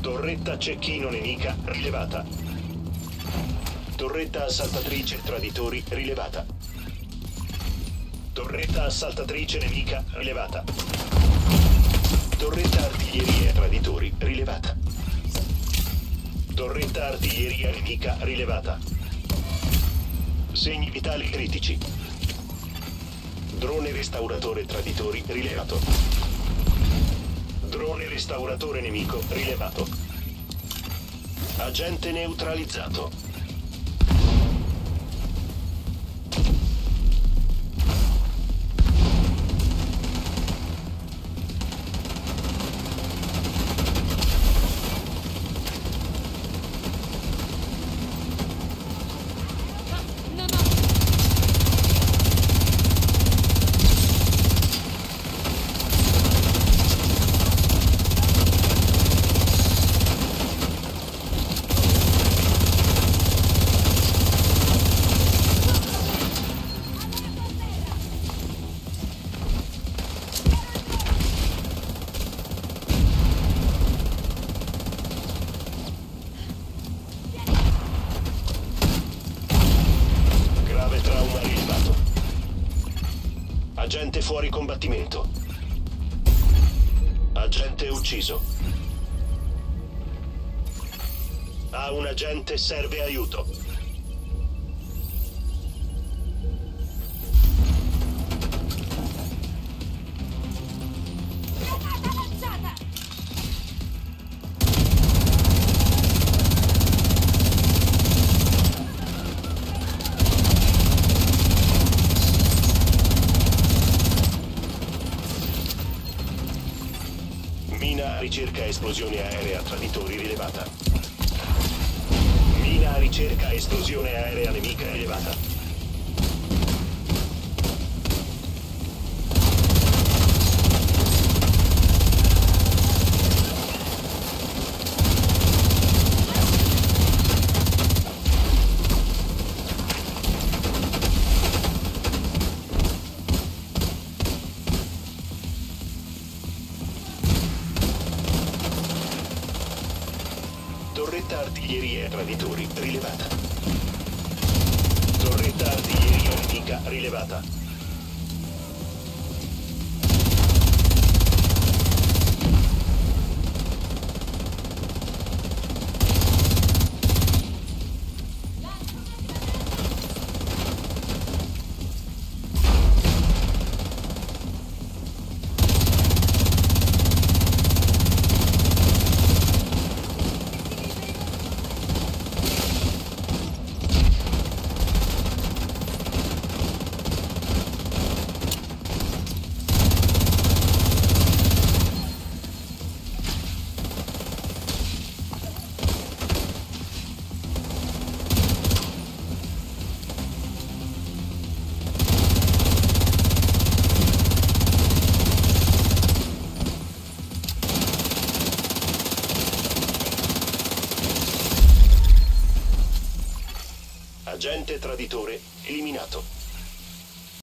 Torretta cecchino nemica rilevata. Torretta assaltatrice traditori rilevata. Torretta assaltatrice nemica rilevata. Torretta artiglieria traditori rilevata. Torretta artiglieria nemica rilevata. Segni vitali critici. Drone restauratore traditori rilevato. Drone restauratore nemico rilevato. Agente neutralizzato. Agente fuori combattimento. Agente ucciso. A un agente serve aiuto. Mina ricerca esplosione aerea traditori rilevata. Mina ricerca esplosione aerea nemica rilevata. Torretta artiglieria traditori rilevata. Torretta artiglieria nemica rilevata. Agente traditore eliminato.